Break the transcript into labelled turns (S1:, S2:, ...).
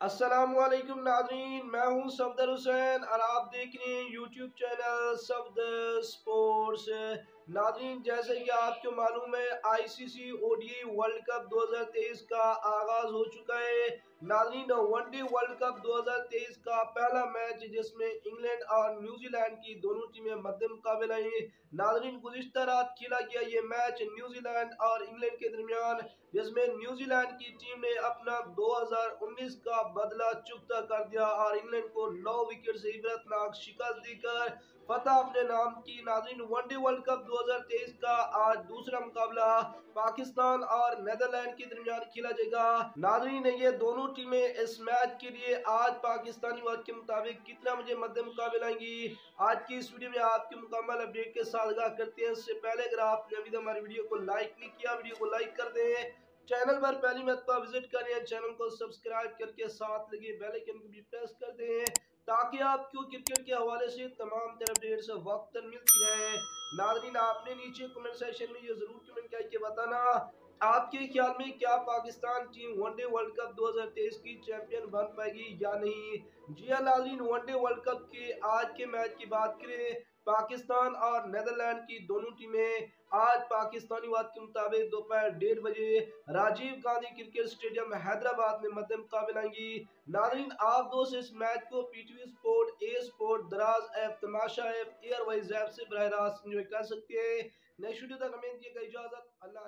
S1: अस्सलाम वालेकुम नाजरीन, मैं हूँ सफदर हुसैन और आप देख रहे हैं यूट्यूब चैनल सफदर स्पोर्ट्स नाजरीन, जैसे कि आपको मालूम है आईसीसी ओडीआई वर्ल्ड कप 2023 का आगाज़ हो चुका है। नाजरीन वनडे वर्ल्ड कप 2023 का पहला मैच जिसमें इंग्लैंड और न्यूजीलैंड की दोनों टीमें मध्य मुकाबला है। नाजरीन, गुजशत रात खेला गया ये मैच न्यूजीलैंड और इंग्लैंड के दरमियान, जिसमें न्यूजीलैंड की टीम ने अपना 2019 का बदला चुकता कर दिया और इंग्लैंड को नौ विकेट से इबरतनाक शिकस्त देकर फतेह अपने नाम की नाजरीन, वनडे वर्ल्ड कप 2023 का आज दूसरा मुकाबला पाकिस्तान और नेदरलैंड के दरमियान खेला जाएगा। नाजरीन, ये दोनों टीमें इस मैच के लिए आज पाकिस्तानी वक्त के मुताबिक कितना मुझे मध्य मुकाबले आएँगी? आज की इस वीडियो में आपके मुकम्मल अपडेट के साथ आगाह करते हैं। इससे पहले अगर आपने अभी हमारी वीडियो को लाइक नहीं किया, वीडियो को लाइक कर दें। चैनल पर पहली मरतबा विज़िट करें चैनल को सब्सक्राइब करके साथ लगे बेल आइकन को भी प्रेस कर दें, ताकि आपको क्रिकेट के हवाले से तमाम अपडेट्स वक्त मिलती रहे। नाजरीन, आपने नीचे कमेंट सेक्शन में ये ज़रूर कमेंट करके बताना आपके ख्याल में क्या Pakistan team one day world cup 2023 की चैंपियन बन पाएगी या नहीं? जी हाँ नाजरीन, वनडे वर्ल्ड कप के आज के मैच की बात करें, पाकिस्तान और नेदरलैंड की दोनों टीमें आज पाकिस्तानी वाद के मुताबिक दोपहर डेढ़ बजे राजीव गांधी क्रिकेट स्टेडियम हैदराबाद में मध्य मुकाबला नाजरीन, आप दोस्त, इस मैच को PTV sport, A sport, Daraz app, Tamasha app, एयरवाइज app से बरह रास्त कर सकते हैं। नेक्स्ट वीडियो तक हमें इजाज़त, अल्लाह